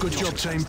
Good job, team.